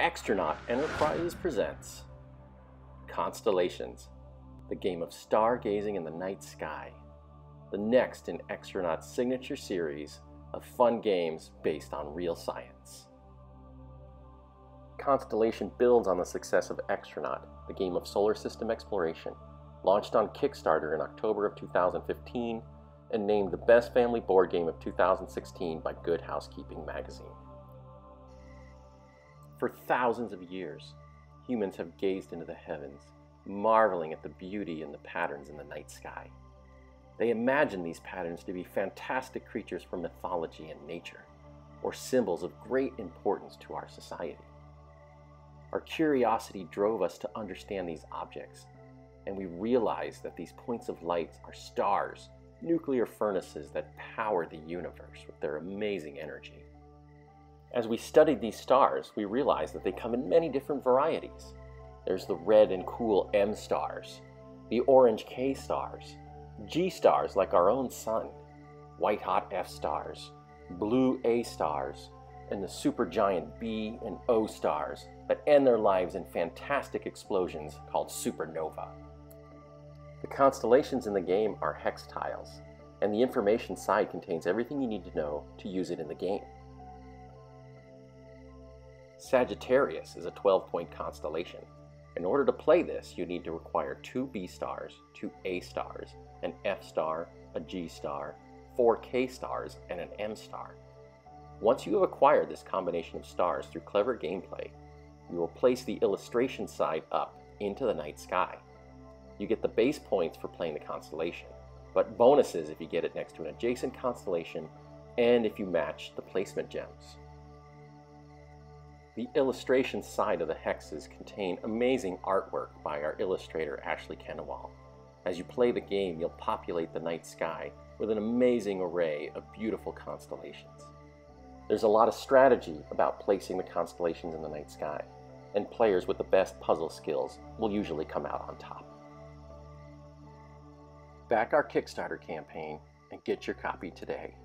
Xtronaut Enterprises presents Constellations, the game of stargazing in the night sky. The next in Xtronaut's signature series of fun games based on real science. Constellation builds on the success of Xtronaut, the game of solar system exploration, launched on Kickstarter in October of 2015 and named the best family board game of 2016 by Good Housekeeping magazine. For thousands of years, humans have gazed into the heavens, marveling at the beauty and the patterns in the night sky. They imagine these patterns to be fantastic creatures from mythology and nature, or symbols of great importance to our society. Our curiosity drove us to understand these objects, and we realized that these points of light are stars, nuclear furnaces that power the universe with their amazing energy. As we studied these stars, we realized that they come in many different varieties. There's the red and cool M stars, the orange K stars, G stars like our own sun, white hot F stars, blue A stars, and the supergiant B and O stars that end their lives in fantastic explosions called supernova. The constellations in the game are hex tiles, and the information side contains everything you need to know to use it in the game. Sagittarius is a 12-point constellation. In order to play this, you need to require two B stars, two A stars, an F star, a G star, four K stars, and an M star. Once you have acquired this combination of stars through clever gameplay, you will place the illustration side up into the night sky. You get the base points for playing the constellation, but bonuses if you get it next to an adjacent constellation and if you match the placement gems. The illustration side of the hexes contain amazing artwork by our illustrator Ashley Kennewall. As you play the game, you'll populate the night sky with an amazing array of beautiful constellations. There's a lot of strategy about placing the constellations in the night sky, and players with the best puzzle skills will usually come out on top. Back our Kickstarter campaign and get your copy today.